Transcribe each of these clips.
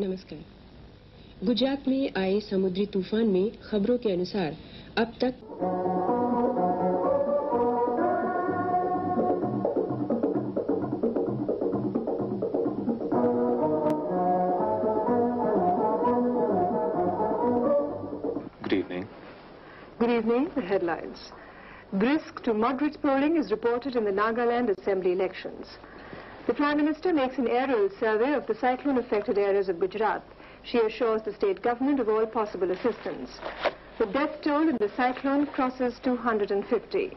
नमस्कार गुजरात में आए समुद्री तूफ़ान में खबरों के अनुसार अब तक Good evening. Good evening. The headlines. Brisk to moderate polling is reported in the Nagaland Assembly elections. The Prime Minister makes an aerial survey of the cyclone-affected areas of Gujarat. She assures the state government of all possible assistance. The death toll in the cyclone crosses 250.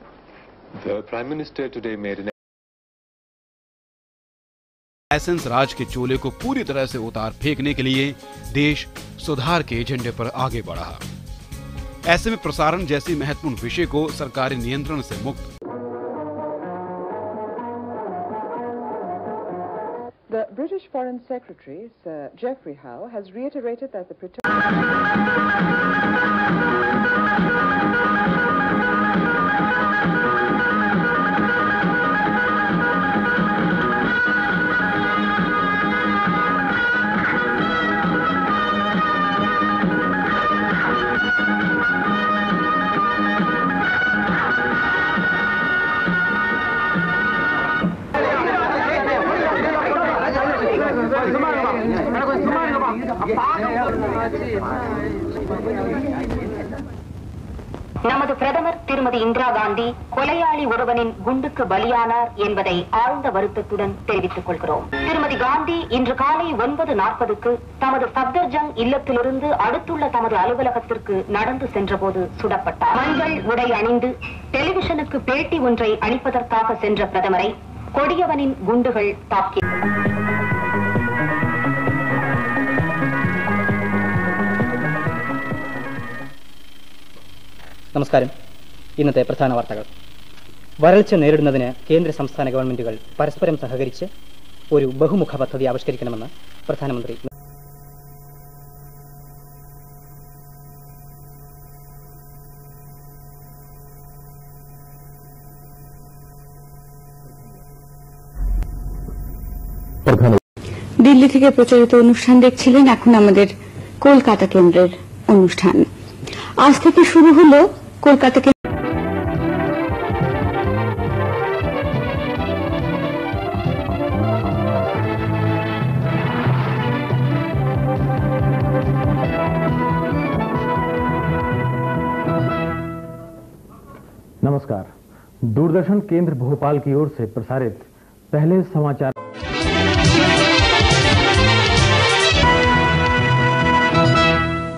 The Prime Minister today made an license Raj के चोले को पूरी तरह से उतार फेंकने के लिए देश सुधार के एजेंडे पर आगे बढ़ा ऐसे में प्रसारण जैसी महत्वपूर्ण विषय को सरकारी नियंत्रण से मुक्त The British Foreign Secretary, Sir Geoffrey Howe, has reiterated that the Pretoria... Indira Gandhi கொலையாளி ஒருவனின் குண்டுக்கு பலியானார் என்பதை ஆழ்ந்த வருத்தத்துடன் தெரிவித்துக் கொள்கிறோம் திருமதி காந்தி இன்று காலை ஒன்பது நாற்பதுக்கு தமது சப்தர்ஜங் இல்லத்திலிருந்து அடுத்துள்ள தமது அலுவலகத்திற்கு நடந்து சென்றபோது சுடப்பட்டார் மஞ்சள் உடை அணிந்து டெலிவிஷனுக்கு பேட்டி ஒன்றை அளிப்பதற்காக சென்ற பிரதமரை கொடியவனின் குண்டுகள் தாக்கின നമസ്കാരം ഇന്നത്തെ പ്രധാന വാർത്തകൾ വരൾച്ച നേരിടുന്നതിന് കേന്ദ്ര സംസ്ഥാന ഗവൺമെന്റുകൾ പരസ്പരം സഹകരിച്ച് ഒരു ബഹുമുഖ പദ്ധതി ആവിഷ്കരിക്കണമെന്ന് പ്രധാനമന്ത്രി দিল্লি থেকে প্রচারিত অনুষ্ঠান দেখছিলেন এখন আমাদের কলকাতা কেন্দ্রের অনুষ্ঠান আজ থেকে শুরু হলো কলকাতা केंद्र भोपाल की ओर से प्रसारित पहले समाचार।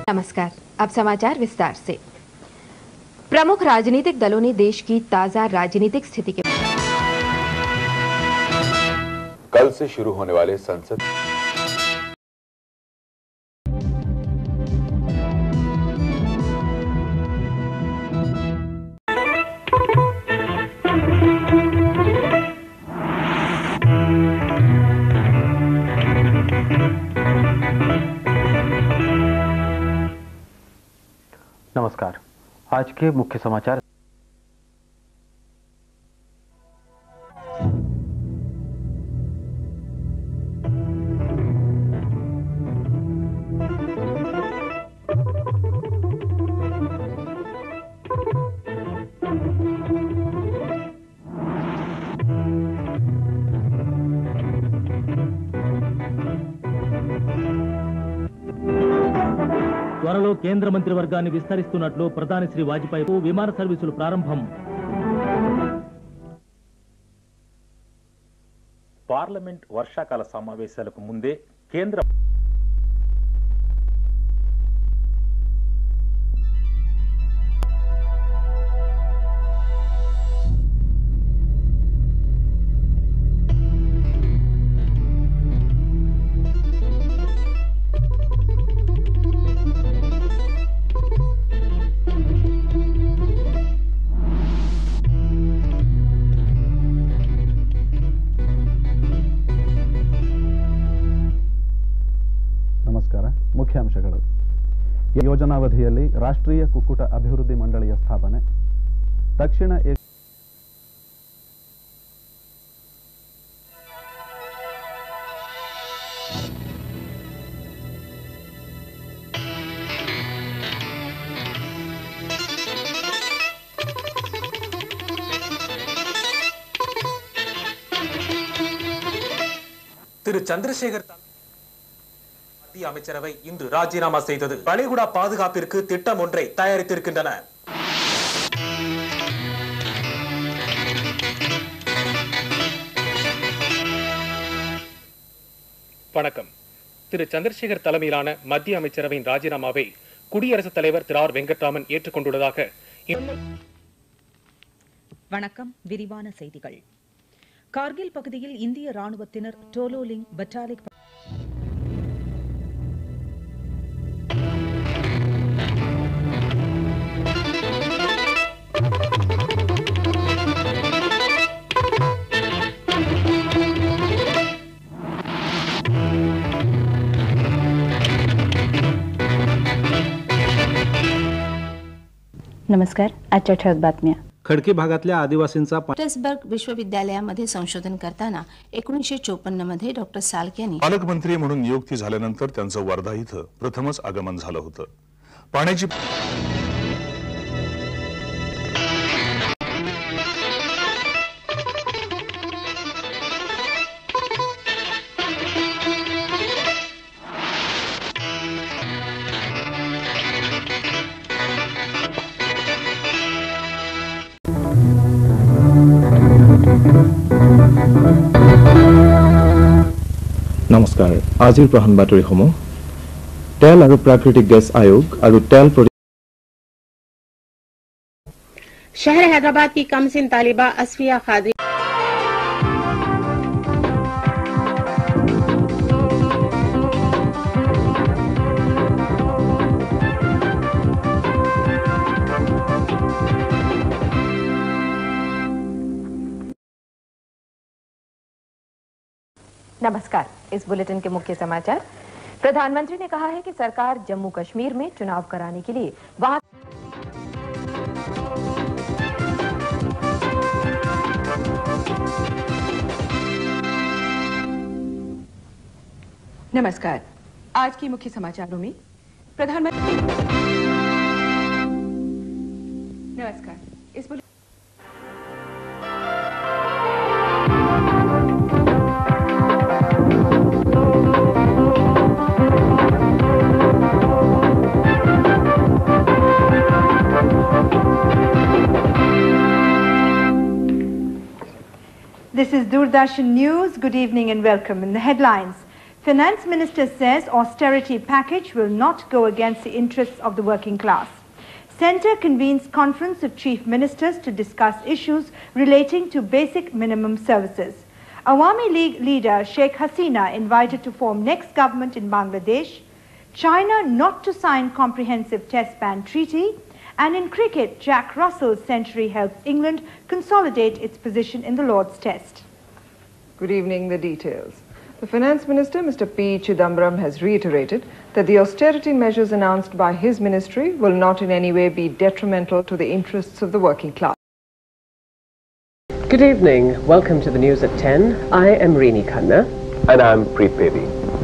नमस्कार अब समाचार विस्तार से। प्रमुख राजनीतिक दलों ने देश की ताज़ा राजनीतिक स्थिति के कल से शुरू होने वाले संसद आज के मुख्य समाचार। కేంద్ర మంత్రివర్గాన్ని విస్తరిస్తున్నట్లు ప్రధాని శ్రీ వాజ్పేయి విమాన సర్వీసులు ప్రారంభం. పార్లమెంట్ వర్షాకాల సమావేశాలకు ముందే కేంద్ర ಯೋಜನಾವಧಿಯಲ್ಲಿ ರಾಷ್ಟ್ರೀಯ ಕುಕ್ಕುಟ ಅಭಿವೃದ್ಧಿ ಮಂಡಳಿಯ ಸ್ಥಾಪನೆ. ದಕ್ಷಿಣ ಚಂದ್ರಶೇಖರ್ ತಾ மத்திய அமைச்சரவை இன்று ராஜினாமா செய்தது. வளைகுடா பாதுகாப்பிற்கு திட்டம் ஒன்றை தயாரித்திருக்கின்றன. வணக்கம். திரு. சந்திரசேகர் தலைமையிலான மத்திய அமைச்சரவையின் ராஜினாமாவை குடியரசுத் தலைவர் திரு. ஆர். வெங்கட்ராமன் ஏற்றுக்கொண்டுள்ளதாக வணக்கம். விரிவான செய்திகள். கார்கில் பகுதியில் இந்திய ராணுவத்தினர் டோலோலிங் பட்டாலிக் नमस्कार आजच्या ठळक बातम्या. खडकी भागातल्या आदिवासींचा पीटर्सबर्ग विश्वविद्यालयामध्ये संशोधन करताना एकोणीसशे चोपन्नमध्ये डॉक्टर साल्क यांनी पालकमंत्री म्हणून नियुक्ती झाल्यानंतर त्यांचं वर्धा इथं प्रथमच आगमन झालं होतं. पाण्याची নমস্কাৰ আজিৰ প্ৰধান বাতৰিসমূহ তেল আৰু প্ৰাকৃতিক গেছ আয়োগ আৰু তেল প্ৰতি शहर हैदराबाद की कमसिन तालिबा असफिया खादरी नमस्कार, इस बुलेटिन के मुख्य समाचार। प्रधानमंत्री ने कहा है कि सरकार जम्मू कश्मीर में चुनाव कराने के लिए वहाँ नमस्कार, आज के मुख्य समाचारों में प्रधानमंत्री नमस्कार। This is Doordarshan News. Good evening and welcome. In the headlines, Finance Minister says austerity package will not go against the interests of the working class. Centre convenes conference of chief ministers to discuss issues relating to basic minimum services. Awami League leader Sheikh Hasina invited to form next government in Bangladesh. China not to sign comprehensive test ban treaty. And in cricket, Jack Russell's century helps England consolidate its position in the Lord's Test. Good evening. The details. The Finance Minister, Mr. P. Chidambaram, has reiterated that the austerity measures announced by his ministry will not in any way be detrimental to the interests of the working class. Good evening. Welcome to the news at 10. I am Rini Khanna. And I'm Preet Bedi.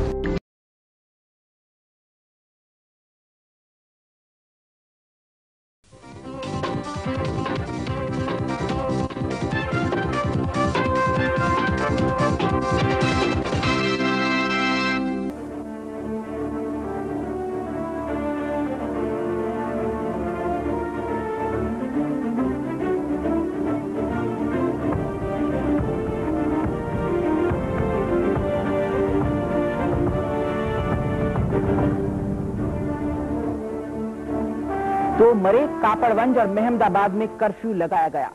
मरे कापड़वंज और मेहमदाबाद में curfew लगाया गया।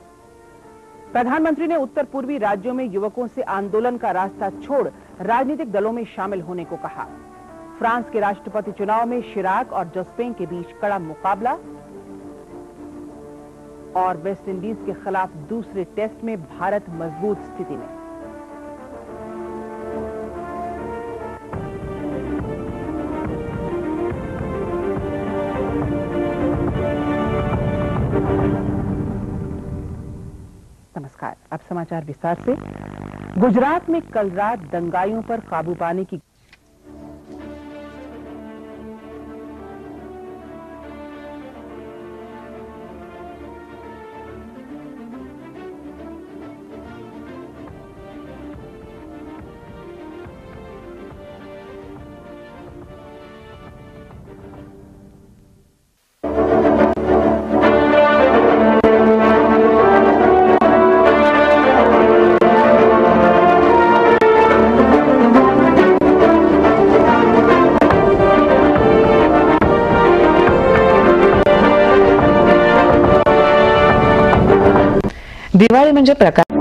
प्रधानमंत्री ने उत्तर पूर्वी राज्यों में युवकों से आंदोलन का रास्ता छोड़ राजनीतिक दलों में शामिल होने को कहा। फ्रांस के राष्ट्रपति चुनाव में शिराक और जसपेन के बीच कड़ा मुकाबला और वेस्टइंडीज के खिलाफ दूसरे टेस्ट में भारत मज़बूत स्थिति में। समाचार विस्तार से। गुजरात में कल रात दंगाइयों पर काबू पाने की de para cá.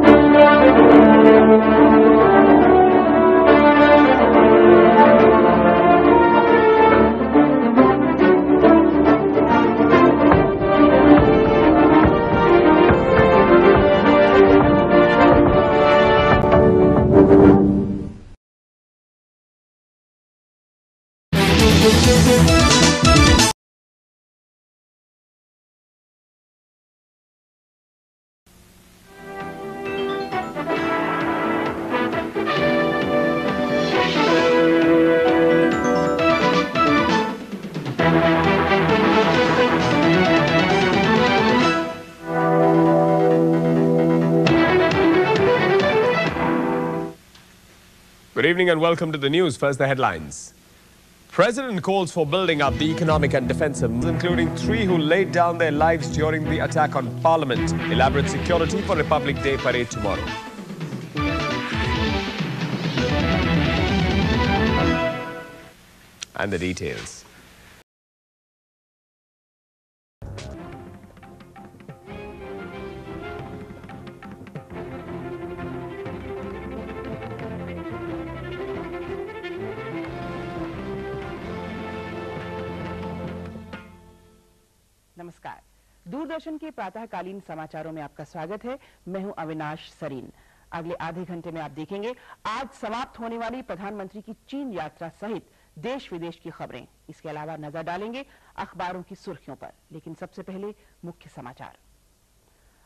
Evening and welcome to the news. First, the headlines. President calls for building up the economic and defensive, including three who laid down their lives during the attack on Parliament. Elaborate security for Republic Day parade tomorrow. And the details. नमस्कार। दूरदर्शन के प्रातःकालीन समाचारों में आपका स्वागत है। मैं हूँ अविनाश सरीन। अगले आधे घंटे में आप देखेंगे, आज समाप्त होने वाली प्रधानमंत्री की चीन यात्रा सहित देश विदेश की खबरें। इसके अलावा नज़र डालेंगे अखबारों की सुर्खियों पर। लेकिन सबसे पहले मुख्य समाचार।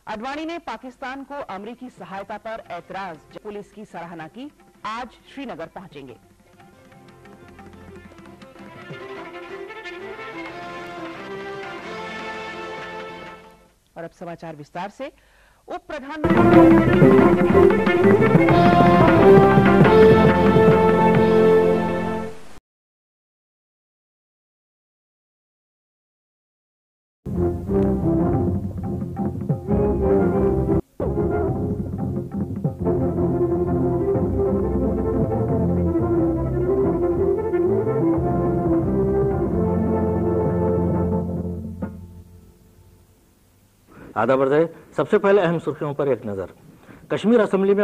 अडवाणी ने पाकिस्तान को अमरीकी सहायता पर ऐतराज पुलिस की सराहना की, आज श्रीनगर पहुँचेंगे। और अब समाचार विस्तार से। उप प्रधानमंत्री आदाब सबसे पहले अहम सुर्खियों पर एक नज़र। कश्मीर असेंबली में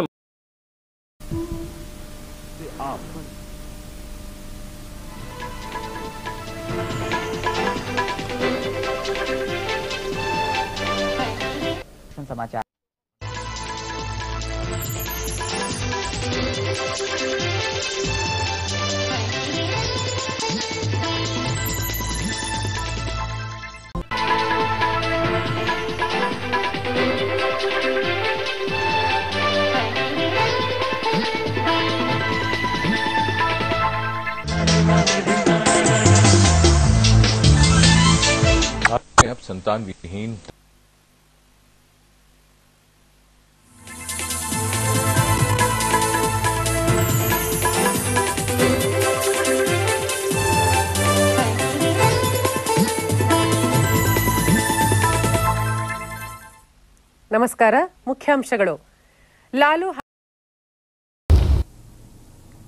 ನಮಸ್ಕಾರ ಮುಖ್ಯಾಂಶಗಳು லாலு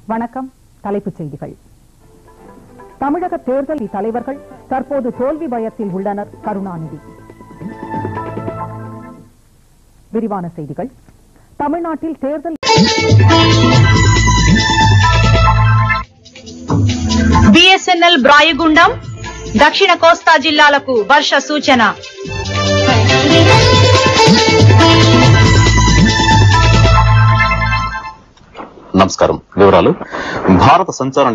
வணக்கம் தலைப்புச் செய்திகள் தமிழக தேர்தல் தலைவர்கள் தற்போது தோல்வி பயத்தில் உள்ளனர் கருணாநிதி விரிவான செய்திகள் தமிழ்நாட்டில் தேர்தல் బిఎస్ఎన్ఎల్ బ్రాయగుండం దక్షిణ కోస్తా జిల్లాలకు వర్ష సూచన వివరాలు. భారత సంచార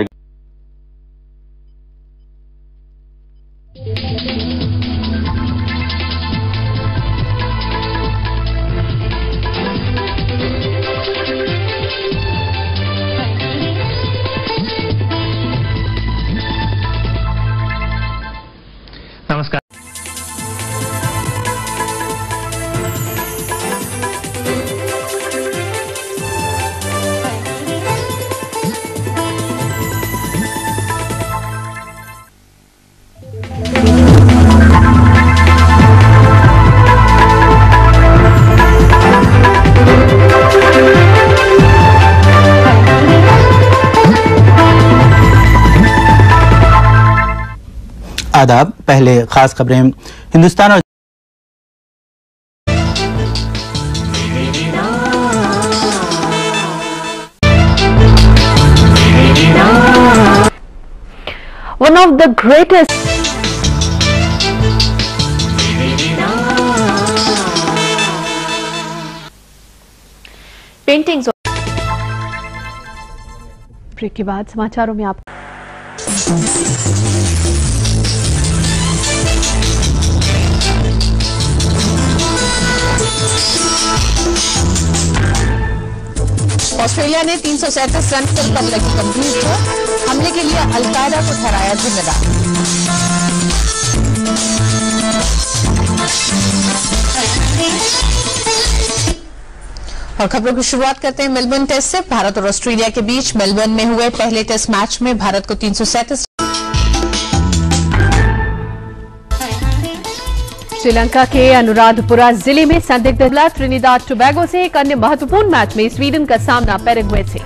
आदाब, पहले खास खबरें हिंदुस्तान और one of the greatest paintings break के बाद समाचारों में आप ऑस्ट्रेलिया ने तीन सौ सैंतीस रन पर कर लगी गंभीर चोट हमले के लिए अलकायदा को ठहराया जिम्मेदार और खबरों की शुरुआत करते हैं मेलबर्न टेस्ट से। भारत और ऑस्ट्रेलिया के बीच मेलबर्न में हुए पहले टेस्ट मैच में भारत को तीन सौ सैंतीस श्रीलंका के अनुराधपुरा ज़िले में संदिग्ध हमला त्रिनिदाद टोबैगो से एक अन्य महत्वपूर्ण मैच में स्वीडन का सामना पैराग्वे से।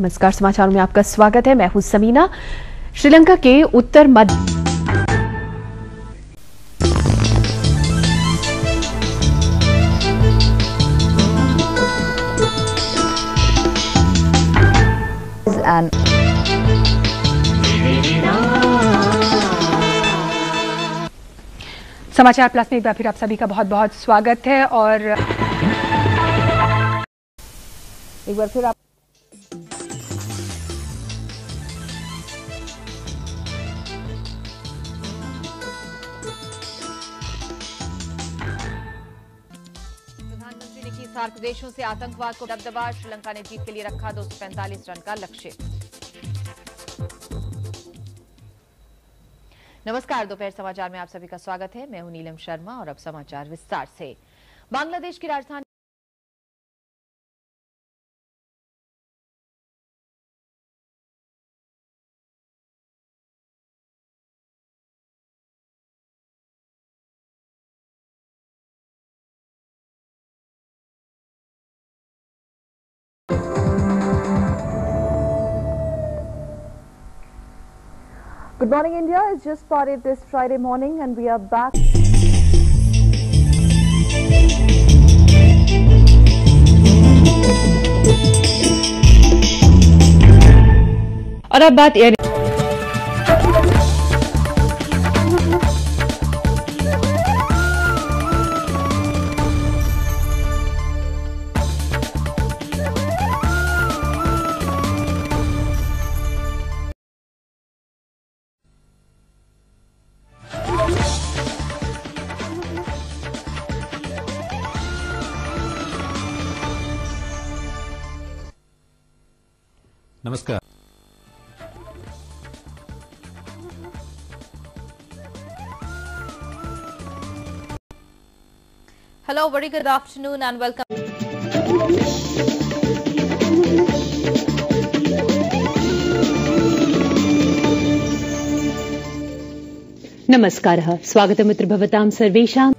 नमस्कार, समाचारों में आपका स्वागत है। मैं हूँ समीना। श्रीलंका के उत्तर मध्य and समाचार प्लस में एक बार फिर आप सभी का बहुत बहुत स्वागत है और एक बार फिर आप सार्क देशों से आतंकवाद को दबदबा, श्रीलंका ने जीत के लिए रखा 245 रन का लक्ष्य। नमस्कार, दोपहर समाचार में आप सभी का स्वागत है। मैं हूँ नीलम शर्मा और अब समाचार विस्तार से। बांग्लादेश की राजधानी Good morning, India. It's just started this Friday morning, and we are back. और अब बात air Hello, very good afternoon and welcome. नमस्कारः स्वागतमत्र भवतां सर्वेषां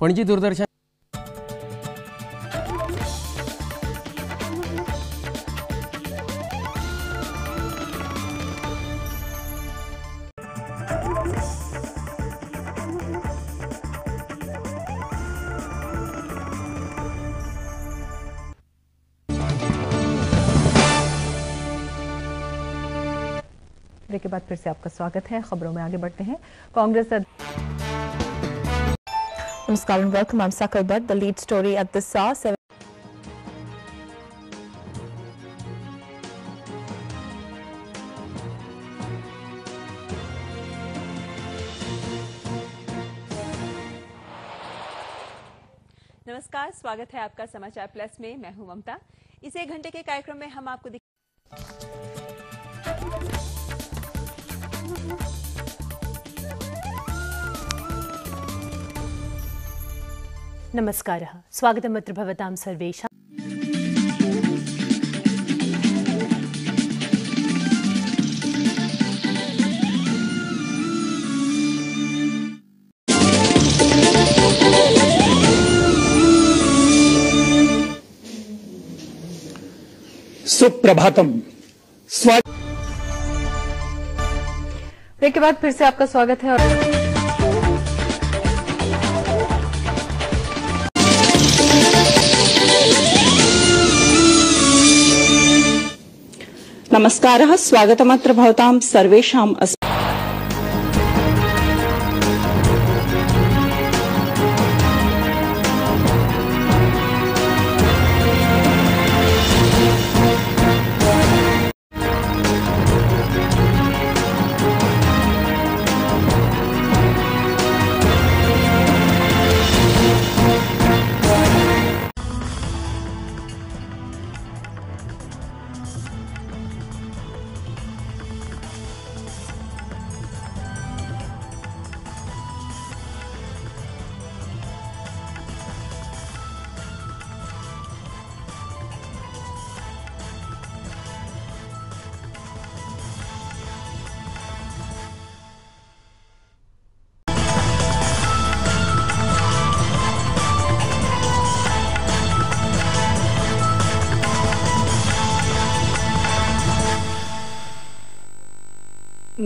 पणजी दूरदर्शन के बाद फिर से आपका स्वागत है। खबरों में आगे बढ़ते हैं। Congress Namaskar and welcome. I'm Sakar Bhatt. The lead story at SA. Seven नमस्कार स्वागत है आपका समाचार प्लस में मैं हूँ ममता इस घंटे के कार्यक्रम में हम आपको नमस्कारः। भवतां सर्वेषां। सुप्रभातम। स्वागत ब्रेक के बाद फिर से आपका स्वागत है और नमस्कारः स्वागतमत्र भवतां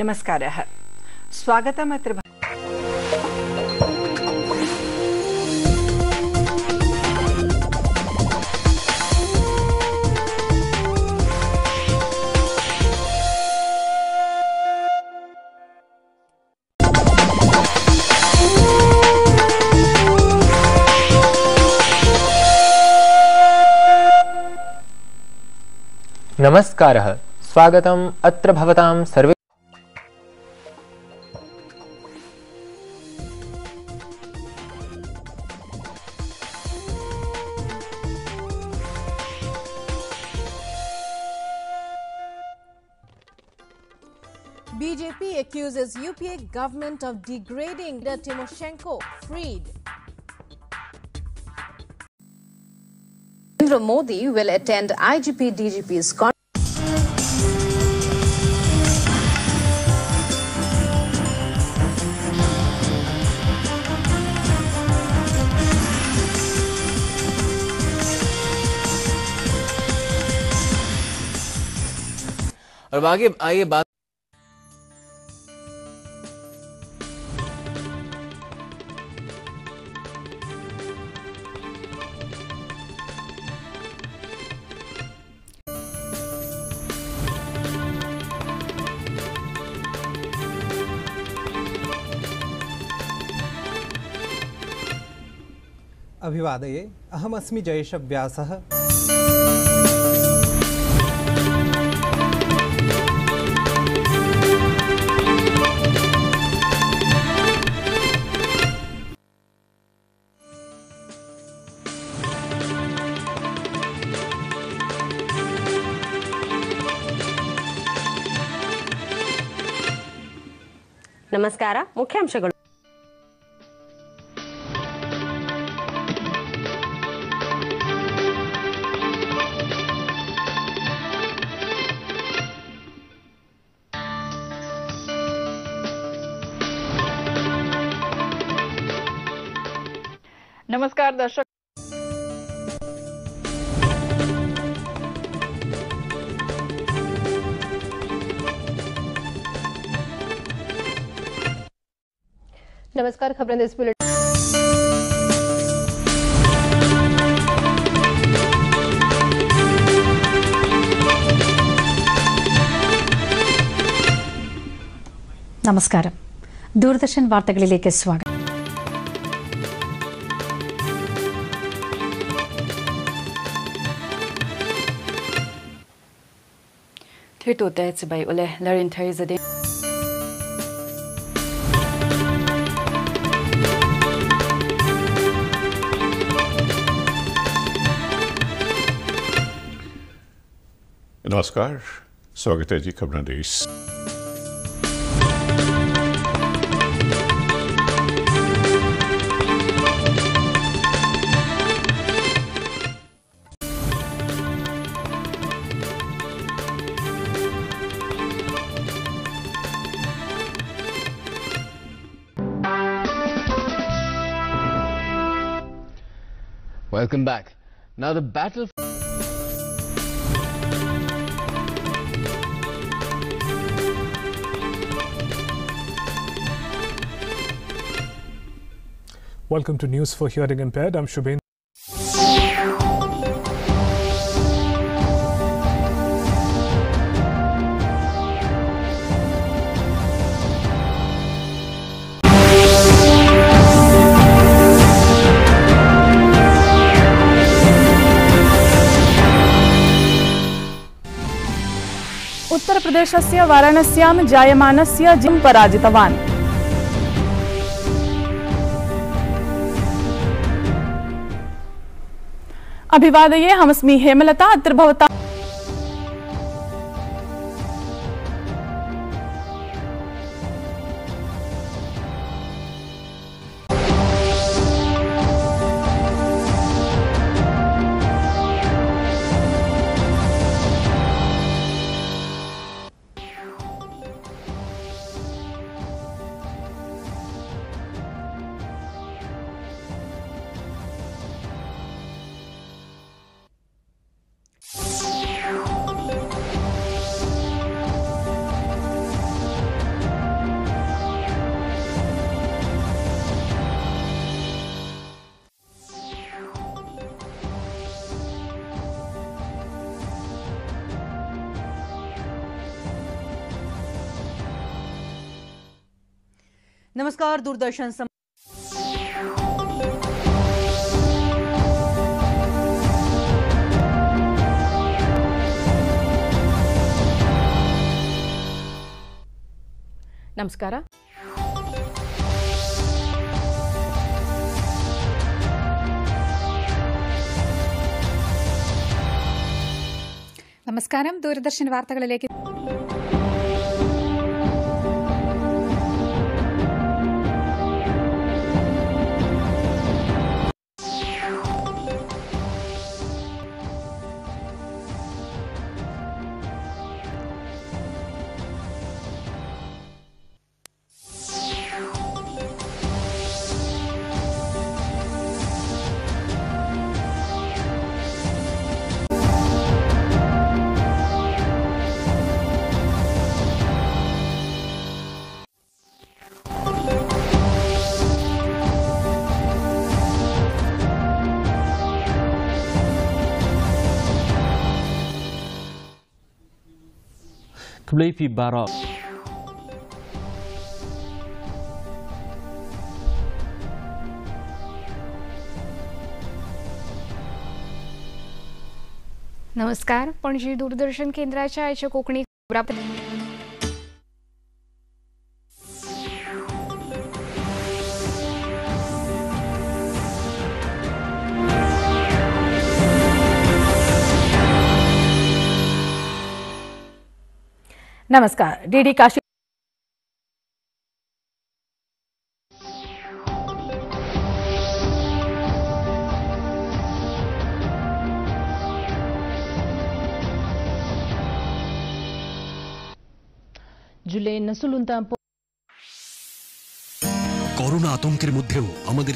नमस्कारः। स्वागतमत्र नमस्कारः। स्वागतम् अत्र भवतां सर्वे accuses UPA government of degrading the Timoshenko freed. Narendra Modi will attend IGP DGP's con- और आगे आइए बात अभिवादये अहमस्मि जयेशव्यासः ನಮಸ್ಕಾರ ಮುಖ್ಯಾಂಶಗಳು नमस्कार खबरें इस बुलेटिन നമസ്കാരം ദൂരദർശൻ വാർത്തകളിലേക്ക് സ്വാഗതം thirtu te chibai ole larin thai zade नमस्कार स्वागत है जी खबरें देश Welcome back. Now the battle... Welcome to News for Hearing Impaired. I'm Shubhen. उत्तरप्रदेशस्य वाराणस्यां जायमानस्य जिं पराजितवान् अभिवादये हमस्मि हेमलता अत्र भवता। नमस्कार दूरदर्शन सम... नमस्कार നമസ്കാരം. ദൂരദർശൻ വാർത്തകളിലേക്ക് Khalifi Barra. नमस्कार पणजी दूरदर्शन केंद्राच्या आयच्या कोकणी नमस्कार डीडी काशी জুলাই নসুলুন্তাম করোনা আতঙ্কের মধ্যেও আমাদের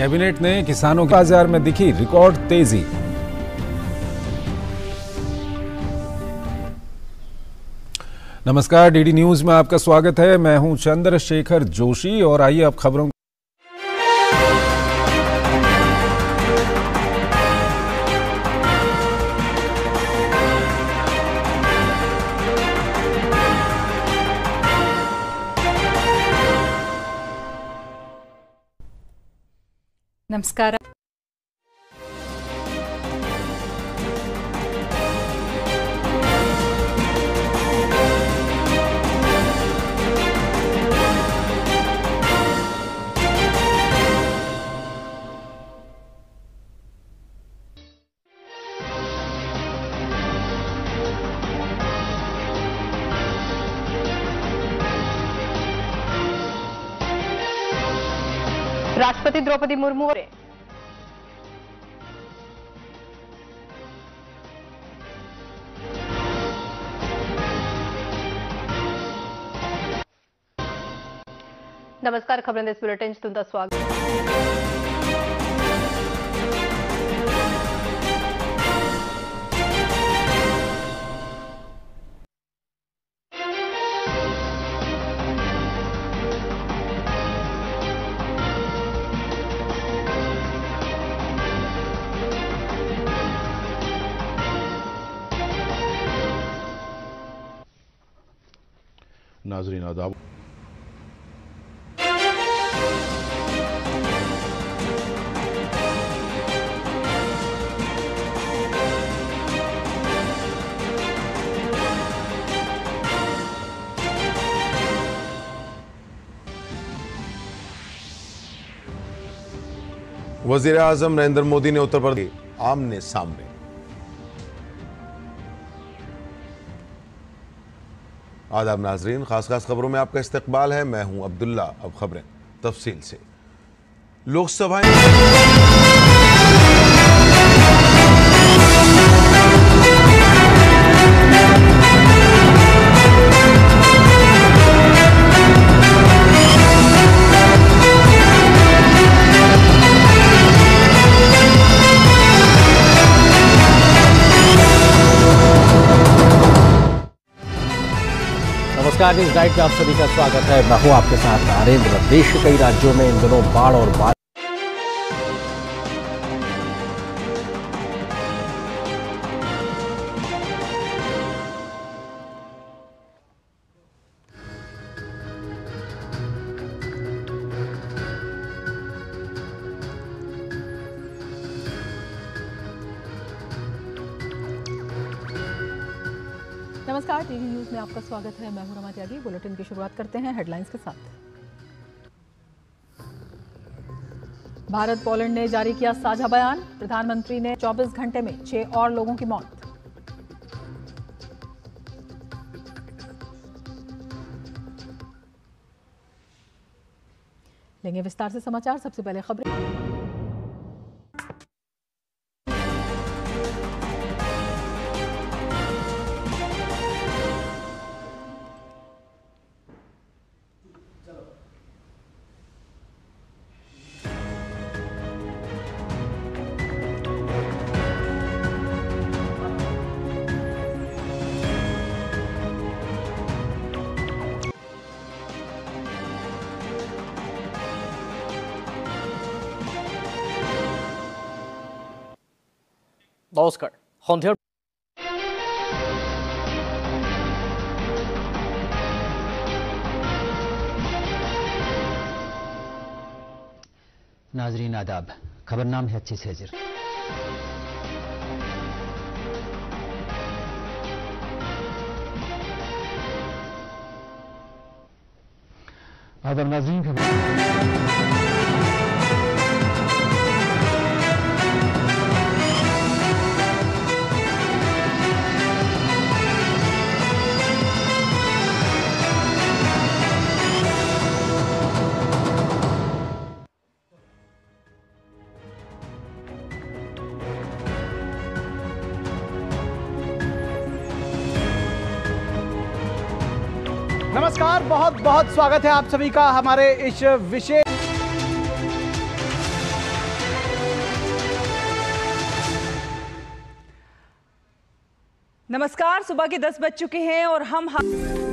कैबिनेट ने किसानों के बाज़ार में दिखी रिकॉर्ड तेज़ी। नमस्कार, डीडी न्यूज़ में आपका स्वागत है। मैं हूँ चंद्रशेखर जोशी और आइए अब खबरों ನಮಸ್ಕಾರ. राष्ट्रपति द्रौपदी मुर्मू नमस्कार खबरें दिस बुलेटिन वज़ीर आज़म नरेंद्र मोदी ने उत्तर प्रदेश आमने सामने। आदाब नाजरीन खास खास खबरों में आपका इस्तकबाल है। मैं हूँ अब्दुल्ला। अब खबरें तफसील से। लोकसभा नमस्कार न्यूज़ डाइट में आप सभी का स्वागत है। मैं हूँ आपके साथ नरेंद्र। देश कई राज्यों में इन दिनों बाढ़ और बाढ़ नमस्कार, टीवी न्यूज़ में आपका स्वागत है। मैं हूँ रमा त्यागी। बुलेटिन की शुरुआत करते हैं हेडलाइंस के साथ। भारत, पोलैंड ने जारी किया साझा बयान। प्रधानमंत्री ने 24 घंटे में छह और लोगों की मौत। लेंगे विस्तार से समाचार। सबसे पहले खबरें। নমস্কাৰ সন্ধিয়াৰ नाजरीन आदाब खबरनाम है अच्छी से हाजिर आदाब नाजरीन खबर बहुत स्वागत है आप सभी का हमारे इस विशेष नमस्कार सुबह के 10 बज चुके हैं और हम, हाँ...